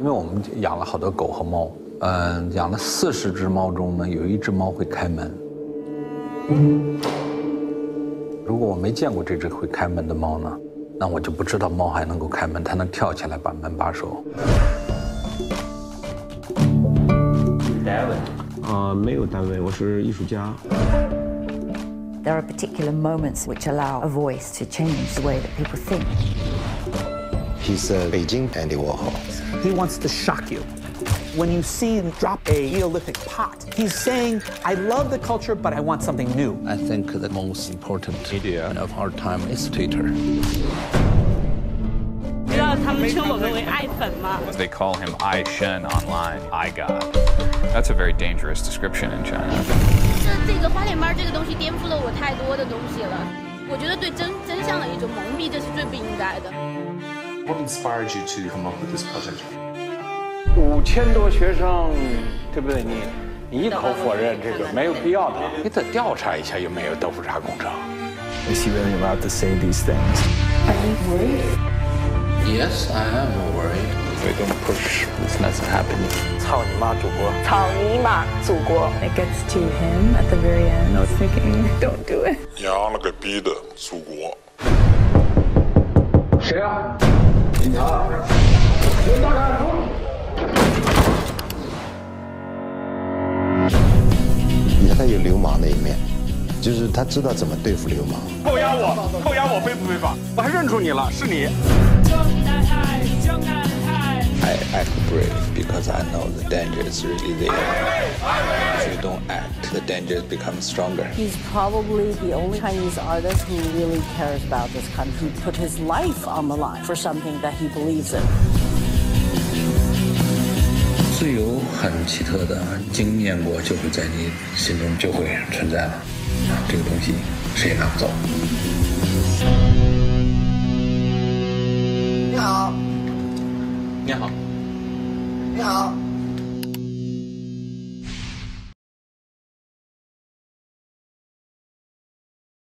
因为我们养了好多狗和猫，嗯，养了四十只猫中呢，有一只猫会开门。如果我没见过这只会开门的猫呢，那我就不知道猫还能够开门，它能跳起来把门把手。单位？啊，没有单位，我是艺术家。There are particular moments which allow a voice to change the way that people think. He's a Beijing Andy Warhol. He wants to shock you. When you see him drop a Neolithic pot, he's saying, I love the culture, but I want something new. I think the most important media of our time is Twitter. They call him Ai Shen online, I God. That's a very dangerous description in China. 这个花脸猫这个东西颠覆了我太多的东西了，我觉得对真真相的一种蒙蔽，这是最不应该的。What inspired you to come up with this project? 五千多学生，对不对？你你一口否认这个没有必要的，你得调查一下有没有豆腐渣工程。Is he really allowed to say these things? Are you worried? Yes, I am worried. We don't push this mess happening. 操你妈祖国！操你妈祖国！It gets to him at the very end. I was thinking, don't do it. 娘了个逼的祖国！谁啊？ 警察！人打开！他有流氓的一面，就是他知道怎么对付流氓。扣押我，扣押我非不非法？我还认出你了，是你。I act brave because I know the danger is really there. If you don't act, the danger becomes stronger. He's probably the only Chinese artist who really cares about this country, who put his life on the line for something that he believes in. 自由很奇特的，经验过就会在你心中就会存在了，这个东西谁也拿不走。你好，你好，你好。